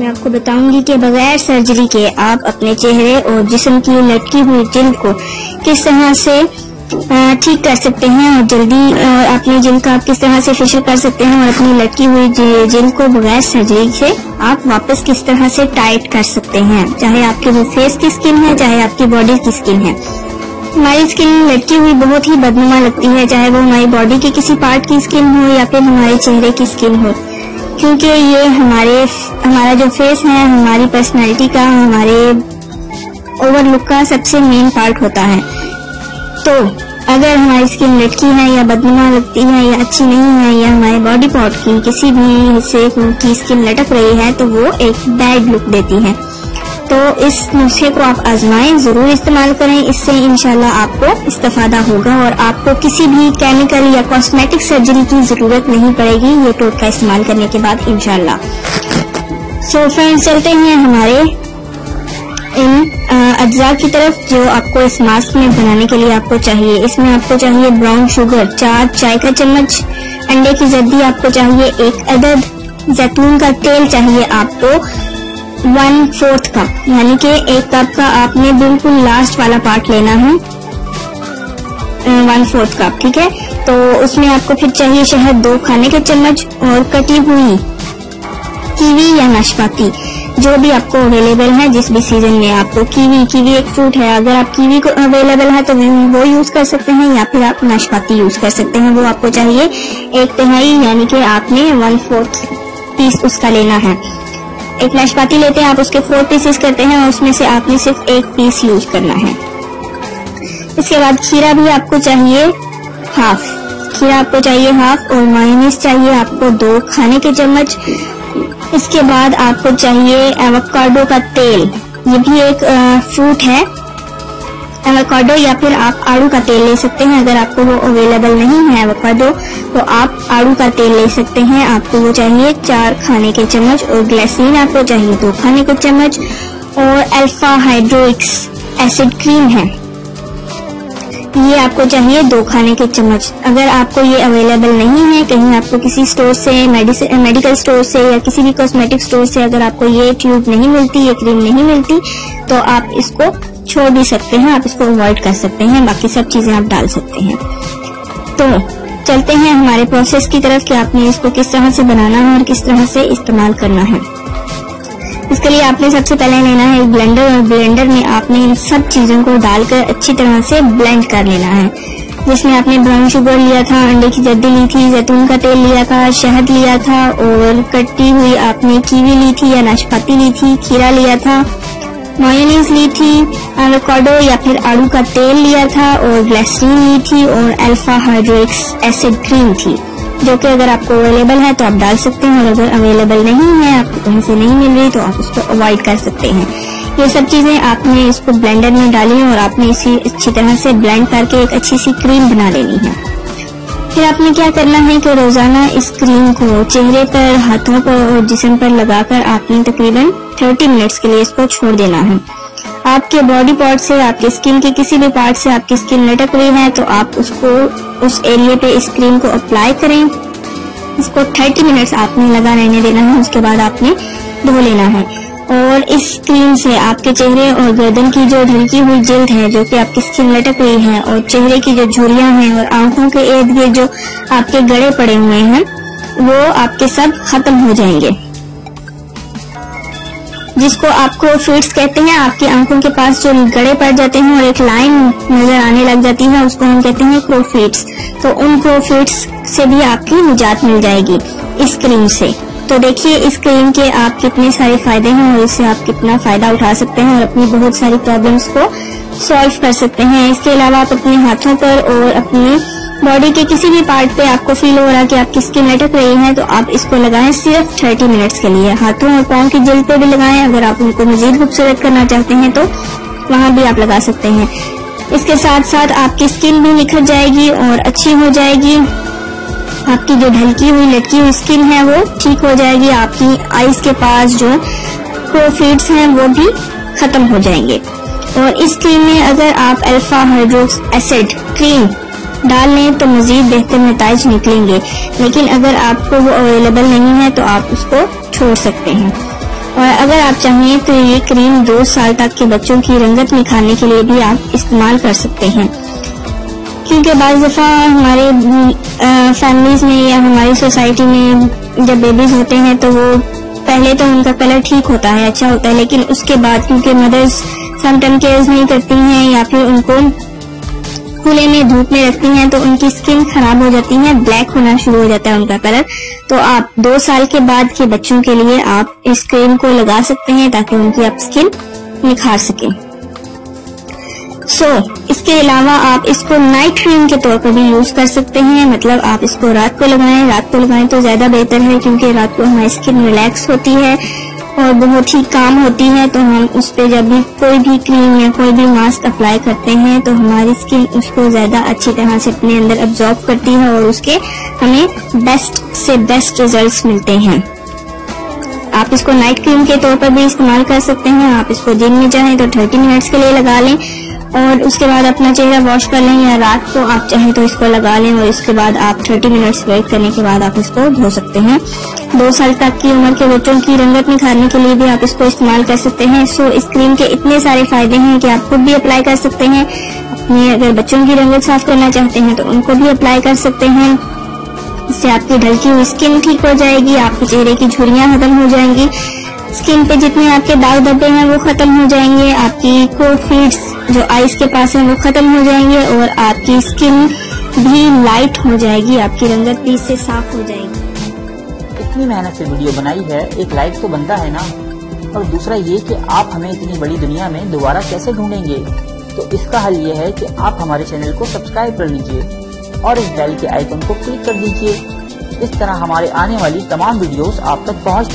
मैं आपको बताऊँगी कि बगैर सर्जरी के आप अपने चेहरे और जिस्म की लटकी हुई जिल्द को किस तरह से ठीक कर सकते हैं और जल्दी अपनी जिल्द का आप किस तरह से फेशियल कर सकते हैं और अपनी लटकी हुई जिल्द को बगैर सर्जरी से आप वापस किस तरह से टाइट कर सकते हैं, चाहे आपके वो फेस की स्किन है, चाहे आपकी बॉडी की स्किन है। हमारी स्किन लटकी हुई बहुत ही बदनुमा लगती है, चाहे वो हमारी बॉडी के किसी पार्ट की स्किन हो या फिर हमारे चेहरे की स्किन हो। क्योंकि ये हमारे हमारा जो फेस है, हमारी पर्सनैलिटी का, हमारे ओवर लुक का सबसे मेन पार्ट होता है। तो अगर हमारी स्किन लटकी है या बदनुमा लगती है या अच्छी नहीं है या हमारे बॉडी पार्ट की किसी भी हिस्से की स्किन लटक रही है तो वो एक बैड लुक देती है। तो इस नुस्खे को आप आजमाएँ, ज़रूर इस्तेमाल करें। इससे इनशाला आपको इस्तेफादा होगा और आपको किसी भी केमिकल या कॉस्मेटिक सर्जरी की ज़रूरत नहीं पड़ेगी। ये टोटका इस्तेमाल करने के बाद इनशाला सो so फ्रेंड्स चलते हैं हमारे इन अज्जा की तरफ़, जो आपको इस मास्क में बनाने के लिए आपको चाहिए। इसमें आपको चाहिए ब्राउन शुगर चार चाय का चम्मच, अंडे की जद्दी आपको चाहिए, एक अदद, जैतून का तेल चाहिए आपको। वन फोर्थ कप यानी कि एक कप का आपने बिल्कुल लास्ट वाला पार्ट लेना है। वन फोर्थ कप ठीक है? तो उसमें आपको फिर चाहिए शहद दो खाने के चम्मच और कटी हुई कीवी या नाशपाती, जो भी आपको अवेलेबल है, जिस भी सीज़न में आपको कीवी कीवी एक फ्रूट है, अगर आप कीवी को अवेलेबल है तो वो यूज़ कर सकते हैं, या फिर आप नाशपाती यूज़ कर सकते हैं, वो आपको चाहिए एक तिहाई, यानी कि आपने वन फोर्थ पीस उसका लेना है। एक नाशपाती लेते हैं, आप उसके फोर पीसेस करते हैं, और उसमें से आपने सिर्फ़ एक पीस यूज़ करना है। इसके बाद खीरा भी आपको चाहिए हाफ़ खीरा आपको चाहिए हाफ़ और माइनिस चाहिए आपको दो। खाने के चम्मच। इसके बाद आपको चाहिए एवोकाडो का तेल। ये भी एक फ्रूट है। एवोकाडो या फिर आप आड़ू का तेल ले सकते हैं। अगर आपको वो अवेलेबल नहीं है एवोकाडो तो आप आड़ू का तेल ले सकते हैं। आपको वो चाहिए चार खाने के चम्मच और ग्लेसिन आपको चाहिए दो खाने के चम्मच। और अल्फ़ा हाइड्रोक्स एसिड क्रीम है। ये आपको चाहिए दो खाने के चम्मच। अगर आपको ये अवेलेबल नहीं है, कहीं आपको किसी स्टोर से मेडिकल स्टोर से या किसी भी कॉस्मेटिक स्टोर से अगर आपको ये ट्यूब नहीं मिलती, ये क्रीम नहीं मिलती तो आप इसको छोड़ भी सकते हैं, आप इसको अवॉइड कर सकते हैं, बाकी सब चीज़ें आप डाल सकते हैं। तो चलते हैं हमारे प्रोसेस की तरफ़ कि आपने इसको किस तरह से बनाना है और किस तरह से इस्तेमाल करना है। इसके लिए आपने सबसे पहले लेना है एक ब्लेंडर और ब्लेंडर में आपने इन सब चीज़ों को डालकर अच्छी तरह से ब्लेंड कर लेना है। जिसमें आपने ब्राउन शुगर लिया था, अंडे की जद्दी ली थी, जैतून का तेल लिया था, शहद लिया था, और कटी हुई आपने कीवी ली थी या नाशपाती ली थी, खीरा लिया था। मोयनीज ली थी एवोकाडो या फिर आलू का तेल लिया था और ग्लेसरीन ली थी और अल्फ़ा हाइड्रोक्स एसिड क्रीम थी, जो कि अगर आपको अवेलेबल है तो आप डाल सकते हैं और अगर अवेलेबल नहीं है, आपको कहीं से नहीं मिल रही तो आप उसको अवॉइड कर सकते हैं। ये सब चीज़ें आपने इसको ब्लेंडर में डाली और आपने इसे अच्छी तरह से ब्लेंड करके एक अच्छी सी क्रीम बना लेनी है। फिर आपने क्या करना है कि रोज़ाना इस क्रीम को चेहरे पर, हाथों पर और जिसम पर लगाकर आपने तकरीबन 30 मिनट्स के लिए इसको छोड़ देना है। आपके बॉडी पार्ट से, आपके स्किन के किसी भी पार्ट से आपकी स्किन लटक रही है तो आप उसको, उस एरिया पे इस क्रीम को अप्लाई करें। इसको 30 मिनट्स आपने लगा रहने देना है, उसके बाद आपने धो लेना है। और इस क्रीम से आपके चेहरे और गर्दन की जो ढलकी हुई जल्द है, जो कि आपकी स्किन लटक रही है, और चेहरे की जो झुरियाँ हैं और आँखों के इर्द गिर्द जो आपके गड़े पड़े हुए हैं, वो आपके सब खत्म हो जाएँगे। जिसको आप क्रोफिट्स कहते हैं, आपकी आँखों के पास जो गड़े पड़ जाते हैं और एक लाइन नज़र आने लग जाती है, उसको हम कहते हैं क्रोफिट्स तो उन क्रोफिट्स से भी आपकी निजात मिल जाएगी इस क्रीम से। तो देखिए, इस क्रीम के आप कितने सारे फ़ायदे हैं और इससे आप कितना फ़ायदा उठा सकते हैं और अपनी बहुत सारी प्रॉब्लम्स को सॉल्व कर सकते हैं। इसके अलावा आप अपने हाथों पर और अपनी बॉडी के किसी भी पार्ट पे आपको फील हो रहा है कि आपकी स्किन लटक रही है तो आप इसको लगाएँ सिर्फ़ 30 मिनट्स के लिए। हाथों और पाँव की जल्द पे भी लगाएँ। अगर आप उनको मजीद खूबसूरत करना चाहते हैं तो वहाँ भी आप लगा सकते हैं। इसके साथ साथ आपकी स्किन भी निखर जाएगी और अच्छी हो जाएगी। आपकी जो ढलकी हुई, लटकी हुई स्किन है, वो ठीक हो जाएगी। आपकी आईज के पास जो प्रोफिट्स हैं, वो भी खत्म हो जाएँगे। और इस क्रीम में अगर आप अल्फ़ा हाइड्रोक्स एसिड क्रीम डाल लें तो मजीद बेहतर नतज निकलेंगे। लेकिन अगर आपको वो अवेलेबल नहीं है तो आप उसको छोड़ सकते हैं। और अगर आप चाहें तो ये क्रीम दो साल तक के बच्चों की रंगत निखारने के लिए भी आप इस्तेमाल कर सकते हैं। क्योंकि बाज़ दफ़ा हमारे फैमिलीज़ में या हमारी सोसाइटी में जब बेबीज होते हैं तो वो पहले तो उनका कलर ठीक होता है अच्छा होता है, लेकिन उसके बाद क्योंकि मदर्स समटाइम केयर नहीं करती हैं या फिर उनको खुले में, धूप में रखती हैं तो उनकी स्किन खराब हो जाती है ब्लैक होना शुरू हो जाता है उनका कलर तो आप दो साल के बाद के बच्चों के लिए आप इस क्रीम को लगा सकते हैं ताकि उनकी आप स्किन निखार सकें। सो so, इसके अलावा आप इसको नाइट क्रीम के तौर पर भी यूज़ कर सकते हैं। मतलब आप इसको रात को लगाएँ रात को लगाएँ तो ज़्यादा बेहतर है क्योंकि रात को हमारी स्किन रिलैक्स होती है और बहुत ही काम होती है। तो हम उस पर जब भी कोई भी क्रीम या कोई भी मास्क अप्लाई करते हैं तो हमारी स्किन उसको ज़्यादा अच्छी तरह से अपने अंदर अब्जॉर्ब करती है और उसके हमें बेस्ट से बेस्ट रिजल्ट्स मिलते हैं। आप इसको नाइट क्रीम के तौर पर भी इस्तेमाल कर सकते हैं। आप इसको दिन में चाहें तो 30 मिनट्स के लिए लगा लें। और उसके बाद अपना चेहरा वॉश कर लें या रात को आप चाहें तो इसको लगा लें और इसके बाद आप 30 मिनट्स वेट करने के बाद आप इसको धो सकते हैं। दो साल तक की उम्र के बच्चों की रंगत निखारने के लिए भी आप इसको इस्तेमाल कर सकते हैं। सो इस क्रीम के इतने सारे फ़ायदे हैं कि आप खुद भी अप्लाई कर सकते हैं। अपने अगर बच्चों की रंगत साफ़ करना चाहते हैं तो उनको भी अप्लाई कर सकते हैं। इससे आपकी ढलकी हुई स्किन ठीक हो जाएगी, आपके चेहरे की झुरियाँ खत्म हो जाएँगी। स्किन पे जितने आपके दाग धब्बे हैं वो खत्म हो जाएँगे। आपकी कोफीड्स जो आइस के पास है, वो खत्म हो जाएँगे और आपकी स्किन भी लाइट हो जाएगी, आपकी रंगत भी इससे साफ़ हो जाएगी। इतनी मेहनत से वीडियो बनाई है, एक लाइक तो बनता है ना। और दूसरा ये कि आप हमें इतनी बड़ी दुनिया में दोबारा कैसे ढूंढेंगे? तो इसका हल ये है कि आप हमारे चैनल को सब्सक्राइब कर लीजिए और इस बेल के आइकन को क्लिक कर दीजिए। इस तरह हमारे आने वाली तमाम वीडियोस आप तक पहुँच